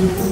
you.